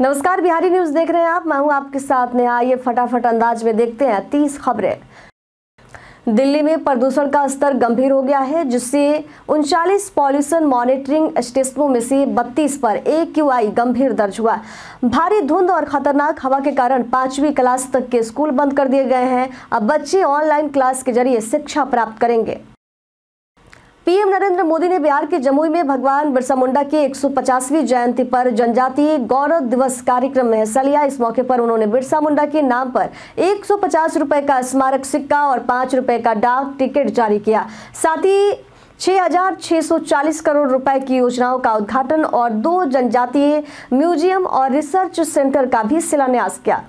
नमस्कार, बिहारी न्यूज़ देख रहे हैं आप। मैं हूँ आपके साथ नेहा। ये फटाफट अंदाज में देखते हैं तीस खबरें। दिल्ली में प्रदूषण का स्तर गंभीर हो गया है, जिससे उनचालीस पॉल्यूशन मॉनिटरिंग स्टेशनों में से 32 पर एक क्यू आई गंभीर दर्ज हुआ। भारी धुंध और खतरनाक हवा के कारण पांचवी क्लास तक के स्कूल बंद कर दिए गए हैं। अब बच्चे ऑनलाइन क्लास के ज़रिए शिक्षा प्राप्त करेंगे। पीएम नरेंद्र मोदी ने बिहार के जमुई में भगवान बिरसा मुंडा की 150वीं जयंती पर जनजातीय गौरव दिवस कार्यक्रम में हिस्सा लिया। इस मौके पर उन्होंने बिरसा मुंडा के नाम पर 150 रुपए का स्मारक सिक्का और पाँच रुपए का डाक टिकट जारी किया। साथ ही 6,640 करोड़ रुपए की योजनाओं का उद्घाटन और दो जनजातीय म्यूज़ियम और रिसर्च सेंटर का भी शिलान्यास किया।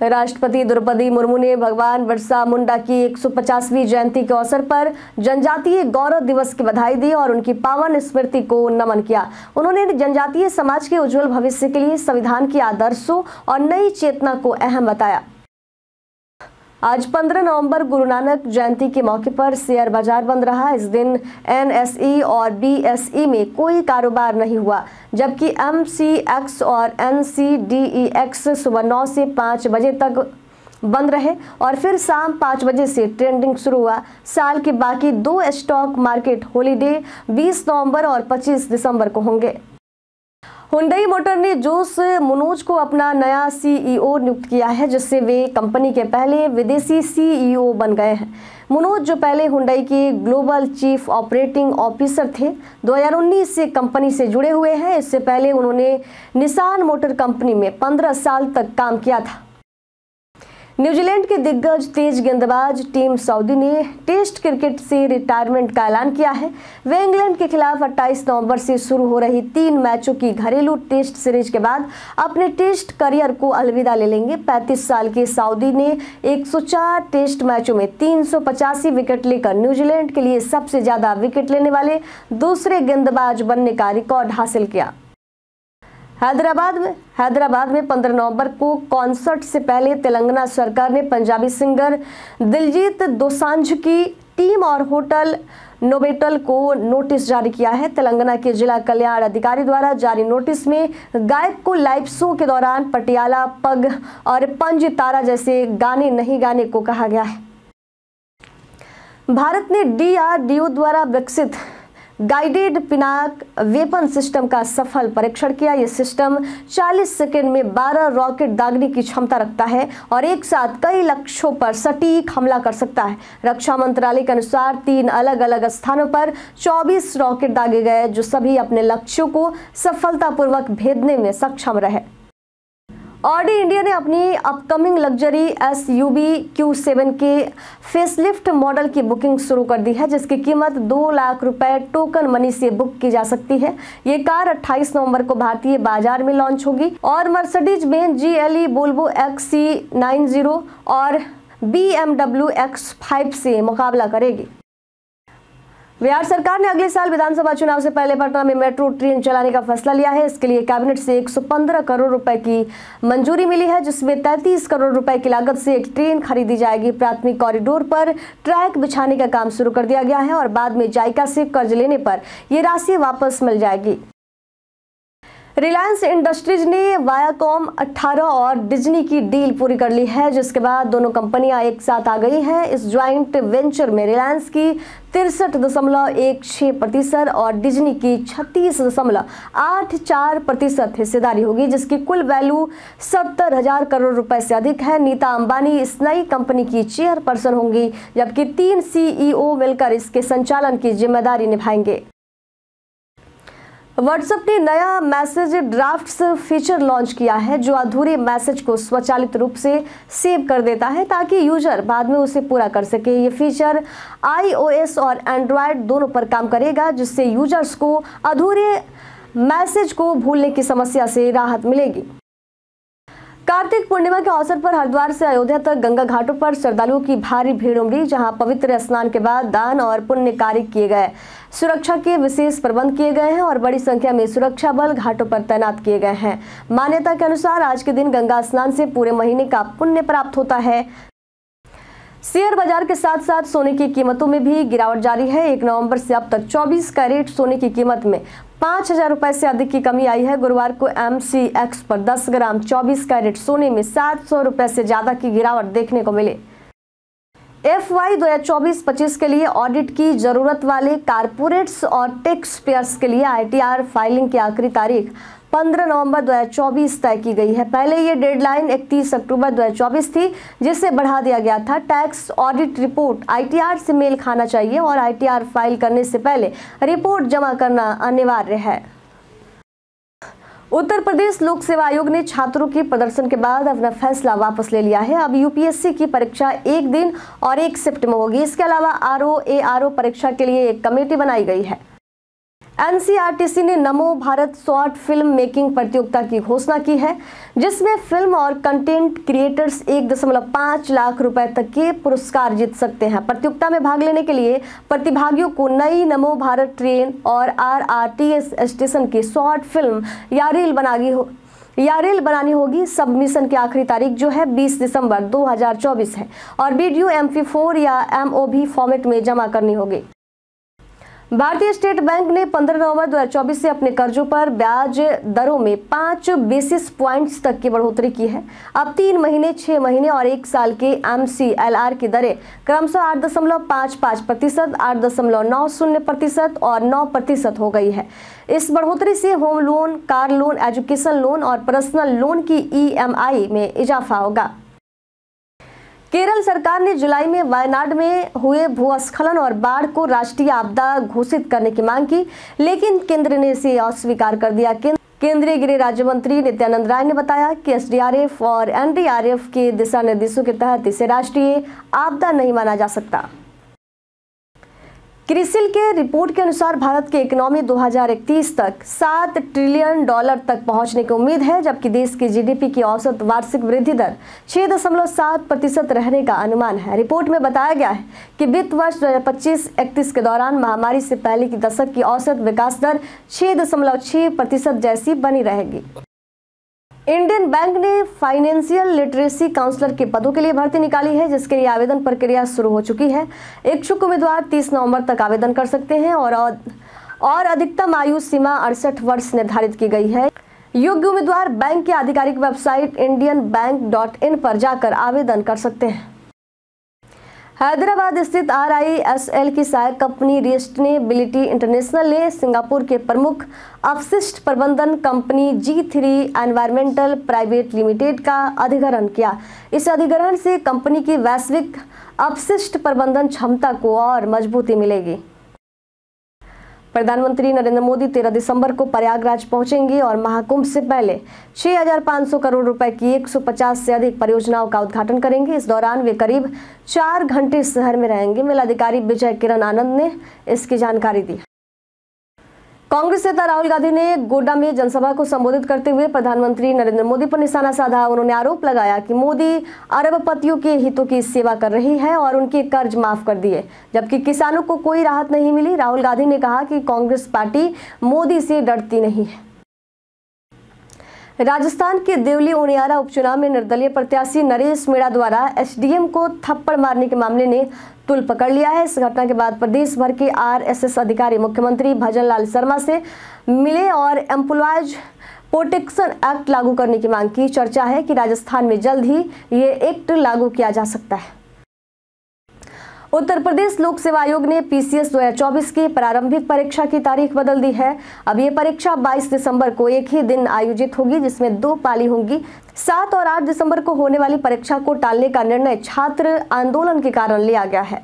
राष्ट्रपति द्रौपदी मुर्मू ने भगवान बिरसा मुंडा की 150वीं जयंती के अवसर पर जनजातीय गौरव दिवस की बधाई दी और उनकी पावन स्मृति को नमन किया। उन्होंने जनजातीय समाज के उज्जवल भविष्य के लिए संविधान के आदर्शों और नई चेतना को अहम बताया। आज 15 नवंबर गुरु नानक जयंती के मौके पर शेयर बाज़ार बंद रहा। इस दिन एनएसई और बीएसई में कोई कारोबार नहीं हुआ, जबकि एमसीएक्स और एनसीडीईएक्स सुबह 9 से 5 बजे तक बंद रहे और फिर शाम पाँच बजे से ट्रेंडिंग शुरू हुआ। साल के बाकी दो स्टॉक मार्केट हॉलीडे 20 नवंबर और 25 दिसंबर को होंगे। हुंडई मोटर ने जोस मनोज को अपना नया सीईओ नियुक्त किया है, जिससे वे कंपनी के पहले विदेशी सीईओ बन गए हैं। मनोज जो पहले हुंडई के ग्लोबल चीफ ऑपरेटिंग ऑफिसर थे 2019 से कंपनी से जुड़े हुए हैं। इससे पहले उन्होंने निशान मोटर कंपनी में 15 साल तक काम किया था। न्यूजीलैंड के दिग्गज तेज गेंदबाज टीम सऊदी ने टेस्ट क्रिकेट से रिटायरमेंट का ऐलान किया है। वे इंग्लैंड के खिलाफ 28 नवंबर से शुरू हो रही तीन मैचों की घरेलू टेस्ट सीरीज़ के बाद अपने टेस्ट करियर को अलविदा ले लेंगे। 35 साल के सऊदी ने 104 टेस्ट मैचों में तीन सौ पचासी विकेट लेकर न्यूजीलैंड के लिए सबसे ज़्यादा विकेट लेने वाले दूसरे गेंदबाज बनने का रिकॉर्ड हासिल किया। हैदराबाद में हैदराबाद में 15 नवंबर को कॉन्सर्ट से पहले तेलंगाना सरकार ने पंजाबी सिंगर दिलजीत दोसांझ की टीम और होटल नोबेटल को नोटिस जारी किया है। तेलंगाना के जिला कल्याण अधिकारी द्वारा जारी नोटिस में गायक को लाइव शो के दौरान पटियाला, पग और पंज तारा जैसे गाने नहीं गाने को कहा गया है। भारत ने डीआरडीओ द्वारा विकसित गाइडेड पिनाक वेपन सिस्टम का सफल परीक्षण किया। यह सिस्टम 40 सेकेंड में 12 रॉकेट दागने की क्षमता रखता है और एक साथ कई लक्ष्यों पर सटीक हमला कर सकता है। रक्षा मंत्रालय के अनुसार तीन अलग अलग स्थानों पर 24 रॉकेट दागे गए, जो सभी अपने लक्ष्यों को सफलतापूर्वक भेदने में सक्षम रहे। ऑडी इंडिया ने अपनी upcoming luxury S U V Q seven के फेसलिफ्ट मॉडल की बुकिंग शुरू कर दी है, जिसकी कीमत दो लाख रुपए टोकन मनी से बुक की जा सकती है। ये कार 28 नवंबर को भारतीय बाज़ार में लॉन्च होगी और Mercedes Benz G L E बोल्बो X C nine zero और B M W X five से मुकाबला करेगी। बिहार सरकार ने अगले साल विधानसभा चुनाव से पहले पटना में मेट्रो ट्रेन चलाने का फैसला लिया है। इसके लिए कैबिनेट से 115 करोड़ रुपए की मंजूरी मिली है, जिसमें 33 करोड़ रुपए की लागत से एक ट्रेन खरीदी जाएगी। प्राथमिक कॉरिडोर पर ट्रैक बिछाने का काम शुरू कर दिया गया है और बाद में जायका से कर्ज लेने पर यह राशि वापस मिल जाएगी। रिलायंस इंडस्ट्रीज़ ने वायाकॉम 18 और डिज्नी की डील पूरी कर ली है, जिसके बाद दोनों कंपनियाँ एक साथ आ गई हैं। इस ज्वाइंट वेंचर में रिलायंस की तिरसठ दशमलव एक छः प्रतिशत और डिज्नी की छत्तीस दशमलव आठ चार प्रतिशत हिस्सेदारी होगी, जिसकी कुल वैल्यू सत्तर हज़ार करोड़ रुपए से अधिक है। नीता अंबानी इस नई कंपनी की चेयरपर्सन होंगी, जबकि तीन सीईओ मिलकर इसके संचालन की ज़िम्मेदारी निभाएँगे। व्हाट्सएप ने नया मैसेज ड्राफ्ट्स फीचर लॉन्च किया है, जो अधूरे मैसेज को स्वचालित रूप से सेव कर देता है ताकि यूज़र बाद में उसे पूरा कर सके। ये फीचर आईओएस और एंड्रॉयड दोनों पर काम करेगा, जिससे यूज़र्स को अधूरे मैसेज को भूलने की समस्या से राहत मिलेगी। कार्तिक पूर्णिमा के अवसर पर हरिद्वार से अयोध्या तक गंगा घाटों पर श्रद्धालुओं की भारी भीड़ उमड़ी, जहाँ पवित्र स्नान के बाद दान और पुण्य कार्य किए गए। सुरक्षा के विशेष प्रबंध किए गए हैं और बड़ी संख्या में सुरक्षा बल घाटों पर तैनात किए गए हैं। मान्यता के अनुसार आज के दिन गंगा स्नान से पूरे महीने का पुण्य प्राप्त होता है। शेयर बाज़ार के साथ साथ सोने की कीमतों में भी गिरावट जारी है। एक नवंबर से अब तक 24 कैरेट सोने की कीमत में पाँच हज़ार रुपए से अधिक की कमी आई है। गुरुवार को एमसीएक्स पर 10 ग्राम 24 कैरेट सोने में सात सौ रुपए से ज़्यादा की गिरावट देखने को मिली। एफ़ वाई दो के लिए ऑडिट की ज़रूरत वाले कारपोरेट्स और टैक्स पेयर्स के लिए आईटीआर फाइलिंग की आखिरी तारीख 15 नवंबर 2024 तय की गई है। पहले ये डेडलाइन 31 अक्टूबर 2024 थी, जिसे बढ़ा दिया गया था। टैक्स ऑडिट रिपोर्ट, आईटीआर से मेल खाना चाहिए और आईटीआर फ़ाइल करने से पहले रिपोर्ट जमा करना अनिवार्य है। उत्तर प्रदेश लोक सेवा आयोग ने छात्रों के प्रदर्शन के बाद अपना फैसला वापस ले लिया है। अब यूपीएससी की परीक्षा एक दिन और एक शिफ्ट में होगी। इसके अलावा R O A R O परीक्षा के लिए एक कमेटी बनाई गई है। एनसीआरटीसी ने नमो भारत शॉर्ट फ़िल्म मेकिंग प्रतियोगिता की घोषणा की है, जिसमें फ़िल्म और कंटेंट क्रिएटर्स एक दशमलव पाँच लाख रुपए तक के पुरस्कार जीत सकते हैं। प्रतियोगिता में भाग लेने के लिए प्रतिभागियों को नई नमो भारत ट्रेन और आरआरटीएस स्टेशन की शॉर्ट फ़िल्म या रील बनानी हो या रील बनानी होगी। सबमिशन की आखिरी तारीख जो है 20 दिसंबर 2024 है और वीडियो एम या एम फॉर्मेट में जमा करनी होगी। भारतीय स्टेट बैंक ने 15 नवंबर 2024 से अपने कर्जों पर ब्याज दरों में पाँच बेसिस पॉइंट्स तक की बढ़ोतरी की है। अब तीन महीने, छह महीने और एक साल के एम सी एल आर की दरें क्रमशः आठ दशमलव पाँच पाँच प्रतिशत, आठ दशमलव नौ शून्य प्रतिशत और नौ प्रतिशत हो गई है। इस बढ़ोतरी से home loan, car loan, education loan और पर्सनल लोन की ईएमआई में इजाफा होगा। केरल सरकार ने जुलाई में वायनाड में हुए भूस्खलन और बाढ़ को राष्ट्रीय आपदा घोषित करने की मांग की, लेकिन केंद्र ने इसे अस्वीकार कर दिया। केंद्रीय गृह राज्य मंत्री नित्यानंद राय ने बताया कि एसडीआरएफ और एनडीआरएफ के दिशा निर्देशों के तहत इसे राष्ट्रीय आपदा नहीं माना जा सकता। क्रिसिल के रिपोर्ट के अनुसार भारत की इकोनॉमी 2031 तक 7 ट्रिलियन डॉलर तक पहुँचने की उम्मीद है, जबकि देश की जीडीपी की औसत वार्षिक वृद्धि दर 6.7 प्रतिशत रहने का अनुमान है। रिपोर्ट में बताया गया है कि वित्त वर्ष 2025-31 के दौरान महामारी से पहले की दशक की औसत विकास दर 6.6 प्रतिशत जैसी बनी रहेगी। इंडियन बैंक ने फाइनेंशियल लिटरेसी काउंसलर के पदों के लिए भर्ती निकाली है, जिसके लिए आवेदन प्रक्रिया शुरू हो चुकी है। इच्छुक उम्मीदवार 30 नवंबर तक आवेदन कर सकते हैं और और अधिकतम आयु सीमा अड़सठ वर्ष निर्धारित की गई है। योग्य उम्मीदवार बैंक की आधिकारिक website Indian Bank dot in पर जाकर आवेदन कर सकते हैं। हैदराबाद स्थित आर आई एस एल की सहायक कंपनी रिस्टनेबिलिटी इंटरनेशनल ने सिंगापुर के प्रमुख अपशिष्ट प्रबंधन company G three Environmental Private Limited का अधिग्रहण किया। इस अधिग्रहण से कंपनी की वैश्विक अपशिष्ट प्रबंधन क्षमता को और मजबूती मिलेगी। प्रधानमंत्री नरेंद्र मोदी 13 दिसंबर को प्रयागराज पहुँचेंगे और महाकुंभ से पहले 6,500 करोड़ रुपए की 150 से अधिक परियोजनाओं का उद्घाटन करेंगे। इस दौरान वे करीब चार घंटे शहर में रहेंगे। मेलाधिकारी विजय किरण आनंद ने इसकी जानकारी दी। कांग्रेस नेता राहुल गांधी ने गोड्डा में जनसभा को संबोधित करते हुए प्रधानमंत्री नरेंद्र मोदी पर निशाना साधा। उन्होंने आरोप लगाया कि मोदी अरबपतियों के हितों की सेवा कर रही है और उनके कर्ज माफ़ कर दिए। जबकि किसानों को कोई राहत नहीं मिली। राहुल गांधी ने कहा कि कांग्रेस पार्टी मोदी से डरती नहीं है। राजस्थान के देवली उनियारा उपचुनाव में निर्दलीय प्रत्याशी नरेश मीणा द्वारा एसडीएम को थप्पड़ मारने के मामले ने तुल पकड़ लिया है। इस घटना के बाद प्रदेश भर के आरएसएस अधिकारी मुख्यमंत्री भजन लाल शर्मा से मिले और एम्प्लॉयज़ प्रोटेक्शन एक्ट लागू करने की मांग की। चर्चा है कि राजस्थान में जल्द ही ये एक्ट लागू किया जा सकता है। उत्तर प्रदेश लोक सेवा आयोग ने पीसीएस 2024 की प्रारंभिक परीक्षा की तारीख बदल दी है। अब ये परीक्षा 22 दिसंबर को एक ही दिन आयोजित होगी, जिसमें दो पाली होंगी। सात और आठ दिसंबर को होने वाली परीक्षा को टालने का निर्णय छात्र आंदोलन के कारण लिया गया है।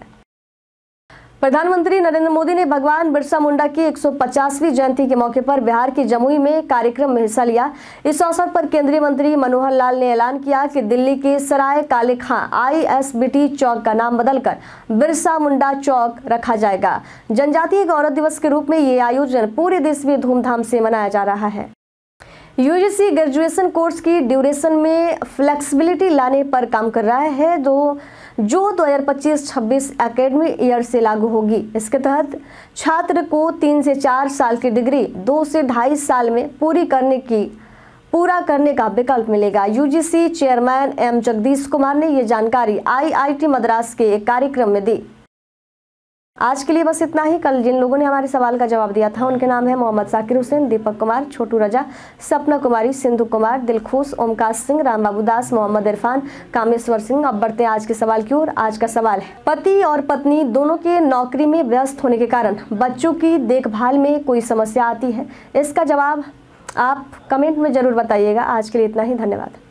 प्रधानमंत्री नरेंद्र मोदी ने भगवान बिरसा मुंडा की 150वीं जयंती के मौके पर बिहार के जमुई में कार्यक्रम में हिस्सा लिया। इस अवसर पर केंद्रीय मंत्री मनोहर लाल ने ऐलान किया कि दिल्ली के सराय काले खां आईएसबीटी चौक का नाम बदलकर बिरसा मुंडा चौक रखा जाएगा। जनजातीय गौरव दिवस के रूप में ये आयोजन पूरे देश में धूमधाम से मनाया जा रहा है। यूजीसी ग्रेजुएशन कोर्स की ड्यूरेशन में फ्लेक्सिबिलिटी लाने पर काम कर रहा है दो जो 2025-26 एकेडमी ईयर से लागू होगी। इसके तहत छात्र को तीन से चार साल की डिग्री, दो से ढाई साल में पूरी करने की, पूरा करने का विकल्प मिलेगा। UGC chairman M Jagadesh Kumar ने ये जानकारी आईआईटी मद्रास के एक कार्यक्रम में दी। आज के लिए बस इतना ही। कल जिन लोगों ने हमारे सवाल का जवाब दिया था, उनके नाम है मोहम्मद साकिर हुसैन, दीपक कुमार, छोटू रजा, सपना कुमारी, सिंधु कुमार दिलखुश ओमकार सिंह, राम बाबू दास, मोहम्मद इरफान, कामेश्वर सिंह। अब बढ़ते आज के सवाल की ओर। आज का सवाल है, पति और पत्नी दोनों के नौकरी में व्यस्त होने के कारण बच्चों की देखभाल में कोई समस्या आती है? इसका जवाब आप कमेंट में ज़रूर बताइएगा। आज के लिए इतना ही। धन्यवाद।